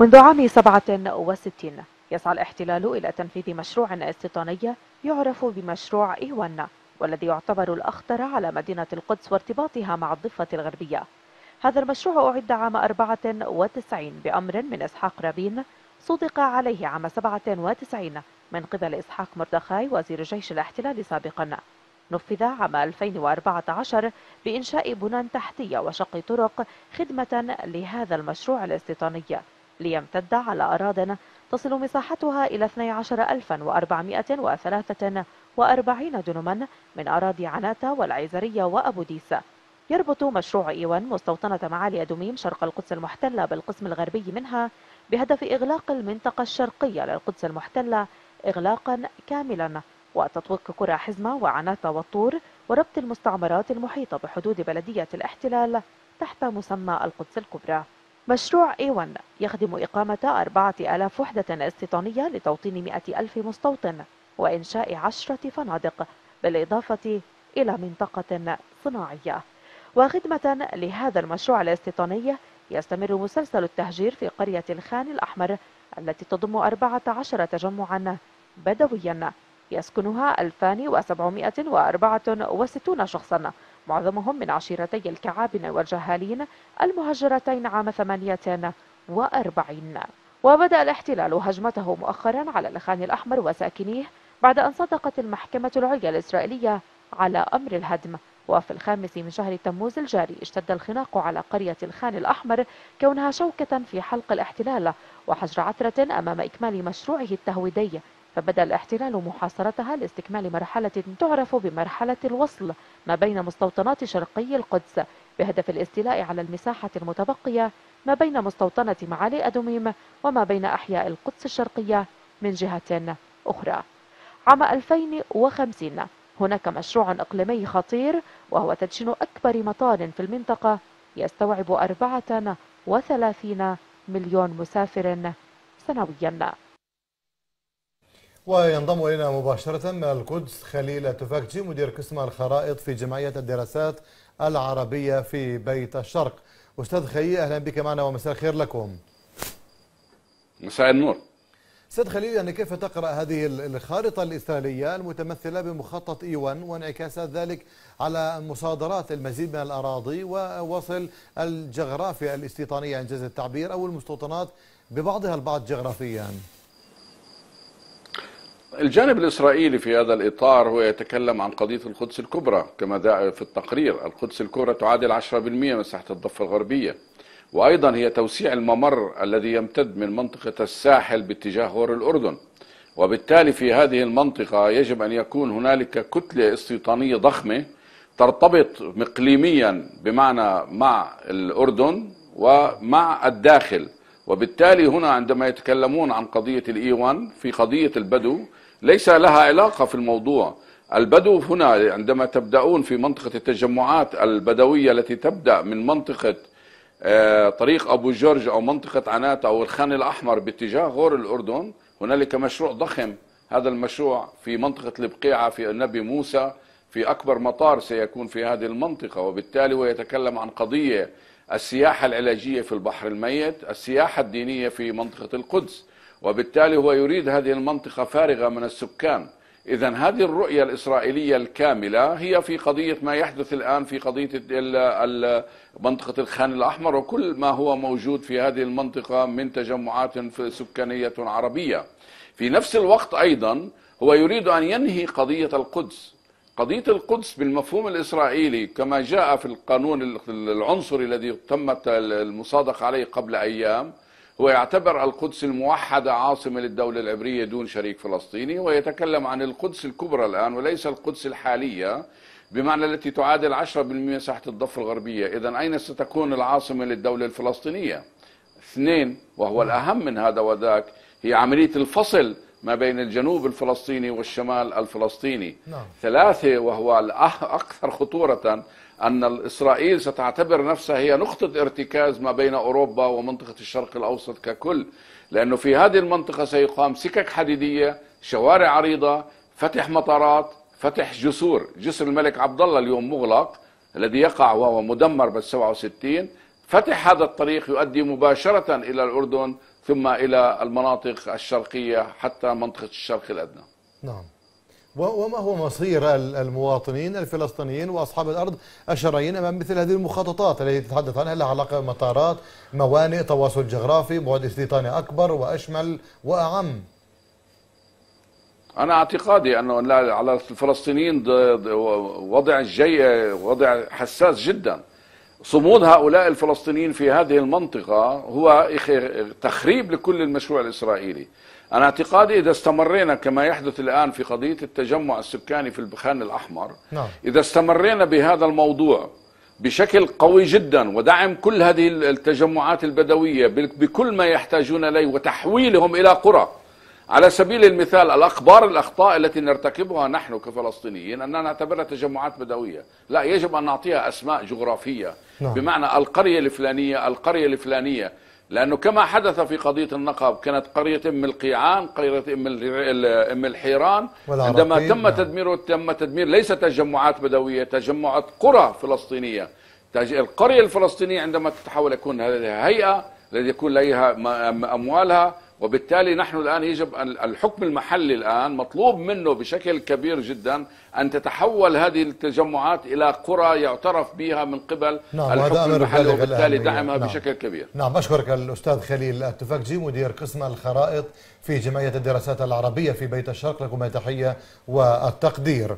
منذ عام 67 يسعى الاحتلال إلى تنفيذ مشروع استيطاني يعرف بمشروع إيوان والذي يعتبر الأخطر على مدينة القدس وارتباطها مع الضفة الغربية. هذا المشروع أعد عام 94 بأمر من إسحاق رابين صدق عليه عام 97 من قبل إسحاق مردخاي وزير جيش الاحتلال سابقا. نفذ عام 2014 بإنشاء بنى تحتية وشق طرق خدمة لهذا المشروع الاستيطاني. ليمتد على أراض تصل مساحتها إلى 12443 دنما من أراضي عناتة والعيزرية وأبو ديس يربط مشروع E1 مستوطنة معالي أدوميم شرق القدس المحتلة بالقسم الغربي منها بهدف إغلاق المنطقة الشرقية للقدس المحتلة إغلاقا كاملا وتطويق قرى حزمة وعناتة والطور وربط المستعمرات المحيطة بحدود بلدية الاحتلال تحت مسمى القدس الكبرى. مشروع A1 يخدم إقامة 4000 وحدة استيطانية لتوطين 100 ألف مستوطن وإنشاء عشرة فنادق بالإضافة إلى منطقة صناعية. وخدمة لهذا المشروع الاستيطاني يستمر مسلسل التهجير في قرية الخان الأحمر التي تضم 14 تجمعا بدويا يسكنها 2764 شخصا. معظمهم من عشيرتي الكعابن والجهالين المهجرتين عام 48 وبدأ الاحتلال هجمته مؤخرا على الخان الأحمر وساكنيه بعد أن صدقت المحكمة العليا الإسرائيلية على أمر الهدم. وفي الخامس من شهر تموز الجاري اشتد الخناق على قرية الخان الأحمر كونها شوكة في حلق الاحتلال. وحجر عثرة أمام إكمال مشروعه التهويدي فبدأ الاحتلال محاصرتها لاستكمال مرحلة تعرف بمرحلة الوصل ما بين مستوطنات شرقي القدس بهدف الاستيلاء على المساحة المتبقية ما بين مستوطنة معالي أدوميم وما بين أحياء القدس الشرقية من جهة أخرى. عام 2050 هناك مشروع إقليمي خطير وهو تدشين أكبر مطار في المنطقة يستوعب 34 مليون مسافر سنويا. وينضم إلينا مباشرة من القدس خليل تفاكجي مدير قسم الخرائط في جمعية الدراسات العربية في بيت الشرق. أستاذ خليل أهلا بك معنا ومساء الخير لكم. مساء النور. أستاذ خليل يعني كيف تقرأ هذه الخارطة الإسرائيلية المتمثلة بمخطط إيوان وانعكاسات ذلك على مصادرات المزيد من الأراضي ووصل الجغرافيا الاستيطانية إنجاز التعبير أو المستوطنات ببعضها البعض جغرافيا؟ الجانب الإسرائيلي في هذا الإطار هو يتكلم عن قضية القدس الكبرى كما في التقرير. القدس الكبرى تعادل 10% مساحة الضفة الغربية. وأيضا هي توسيع الممر الذي يمتد من منطقة الساحل باتجاه غور الأردن. وبالتالي في هذه المنطقة يجب أن يكون هنالك كتلة استيطانية ضخمة ترتبط إقليميا بمعنى مع الأردن ومع الداخل. وبالتالي هنا عندما يتكلمون عن قضية الإيوان في قضية البدو ليس لها علاقة في الموضوع. البدو هنا عندما تبدأون في منطقة التجمعات البدوية التي تبدأ من منطقة آه، طريق أبو جورج أو منطقة عنات أو الخان الأحمر باتجاه غور الأردن هنالك مشروع ضخم. هذا المشروع في منطقة البقيعة في النبي موسى في أكبر مطار سيكون في هذه المنطقة. وبالتالي هو يتكلم عن قضية السياحة العلاجية في البحر الميت السياحة الدينية في منطقة القدس. وبالتالي هو يريد هذه المنطقة فارغة من السكان. إذا هذه الرؤية الإسرائيلية الكاملة هي في قضية ما يحدث الآن في قضية منطقة الخان الأحمر وكل ما هو موجود في هذه المنطقة من تجمعات سكانية عربية. في نفس الوقت أيضا هو يريد أن ينهي قضية القدس. قضية القدس بالمفهوم الإسرائيلي كما جاء في القانون العنصري الذي تمت المصادقة عليه قبل أيام هو يعتبر القدس الموحدة عاصمة للدولة العبرية دون شريك فلسطيني ويتكلم عن القدس الكبرى الآن وليس القدس الحالية بمعنى التي تعادل 10% مساحة الضفة الغربية. إذا أين ستكون العاصمة للدولة الفلسطينية؟ اثنين وهو الأهم من هذا وذاك هي عملية الفصل ما بين الجنوب الفلسطيني والشمال الفلسطيني. نعم. ثلاثة وهو الأكثر خطورة أن إسرائيل ستعتبر نفسها هي نقطة ارتكاز ما بين أوروبا ومنطقة الشرق الأوسط ككل. لأنه في هذه المنطقة سيقام سكك حديدية شوارع عريضة فتح مطارات فتح جسور. جسر الملك عبد الله اليوم مغلق الذي يقع وهو مدمر بال 67 فتح هذا الطريق يؤدي مباشرة إلى الأردن ثم إلى المناطق الشرقية حتى منطقة الشرق الأدنى نعم وما هو مصير المواطنين الفلسطينيين وأصحاب الأرض الشرعيين أمام مثل هذه المخططات التي تتحدث عنها لها علاقة بمطارات، موانئ، تواصل جغرافي، بعد استيطاني أكبر وأشمل وأعم. أنا اعتقادي أنه على الفلسطينيين وضع جي وضع حساس جدا. صمود هؤلاء الفلسطينيين في هذه المنطقة هو تخريب لكل المشروع الإسرائيلي. أنا اعتقادي إذا استمرينا كما يحدث الآن في قضية التجمع السكاني في البخان الأحمر نعم. إذا استمرينا بهذا الموضوع بشكل قوي جدا ودعم كل هذه التجمعات البدوية بكل ما يحتاجون إليه وتحويلهم إلى قرى على سبيل المثال الأخبار الأخطاء التي نرتكبها نحن كفلسطينيين أننا نعتبرها تجمعات بدوية. لا يجب أن نعطيها أسماء جغرافية. نعم. بمعنى القرية الفلانية القرية الفلانية. لأنه كما حدث في قضية النقب كانت قرية أم القيعان قرية أم الحيران. عندما تم نعم. تدمير تم تدمير ليس تجمعات بدوية تجمعات قرى فلسطينية. القرية الفلسطينية عندما تتحول يكون هذه هيئة الذي يكون لديها أموالها وبالتالي نحن الآن يجب الحكم المحلي الآن مطلوب منه بشكل كبير جدا أن تتحول هذه التجمعات إلى قرى يعترف بها من قبل نعم الحكم المحلي وبالتالي دعمها نعم. بشكل كبير. نعم أشكرك الأستاذ خليل التفكجي مدير قسم الخرائط في جمعية الدراسات العربية في بيت الشرق. لكم تحية والتقدير.